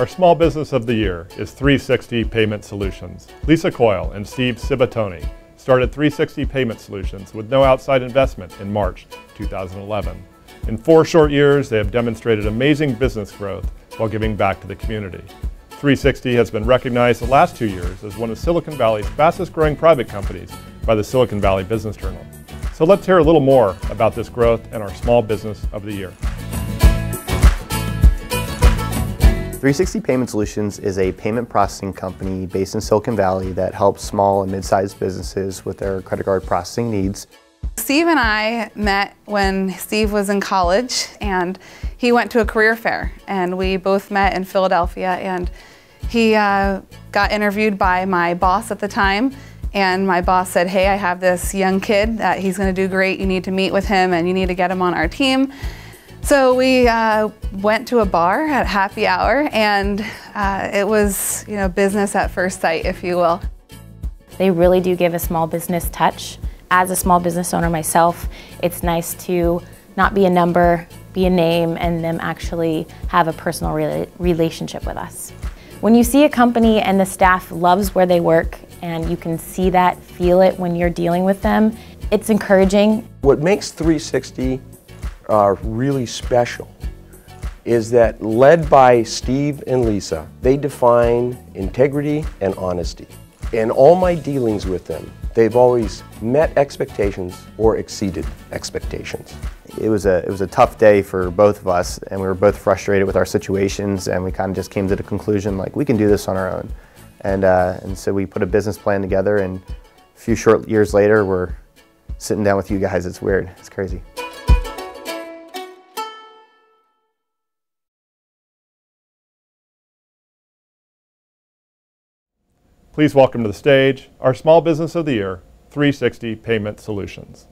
Our small business of the year is 360 Payment Solutions. Lisa Coyle and Steve Cibatoni started 360 Payment Solutions with no outside investment in March 2011. In four short years, they have demonstrated amazing business growth while giving back to the community. 360 has been recognized the last two years as one of Silicon Valley's fastest growing private companies by the Silicon Valley Business Journal. So let's hear a little more about this growth and our small business of the year. 360 Payment Solutions is a payment processing company based in Silicon Valley that helps small and mid-sized businesses with their credit card processing needs. Steve and I met when Steve was in college and he went to a career fair and we both met in Philadelphia and he uh, got interviewed by my boss at the time and my boss said, hey, I have this young kid that he's gonna do great, you need to meet with him and you need to get him on our team. So we uh, went to a bar at happy hour and uh, it was you know business at first sight, if you will. They really do give a small business touch. As a small business owner myself, it's nice to not be a number, be a name, and them actually have a personal re relationship with us. When you see a company and the staff loves where they work and you can see that, feel it when you're dealing with them, it's encouraging. What makes 360 are really special is that led by Steve and Lisa, they define integrity and honesty. In all my dealings with them, they've always met expectations or exceeded expectations. It was a it was a tough day for both of us, and we were both frustrated with our situations, and we kind of just came to the conclusion like we can do this on our own, and uh, and so we put a business plan together, and a few short years later, we're sitting down with you guys. It's weird. It's crazy. Please welcome to the stage our Small Business of the Year, 360 Payment Solutions.